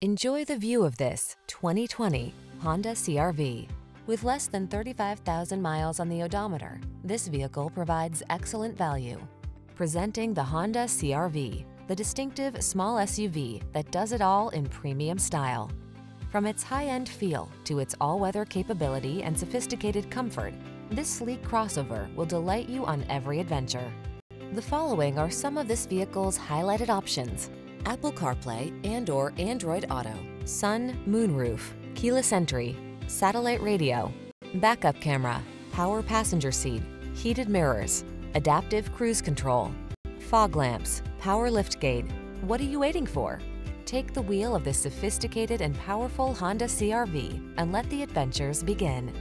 Enjoy the view of this 2020 Honda CRV. With less than 35,000 miles on the odometer, this vehicle provides excellent value. Presenting the Honda CRV, the distinctive small SUV that does it all in premium style. From its high-end feel to its all-weather capability and sophisticated comfort, this sleek crossover will delight you on every adventure. The following are some of this vehicle's highlighted options. Apple CarPlay and or Android Auto, sun, moonroof, keyless entry, satellite radio, backup camera, power passenger seat, heated mirrors, adaptive cruise control, fog lamps, power liftgate. What are you waiting for? Take the wheel of this sophisticated and powerful Honda CRV and let the adventures begin.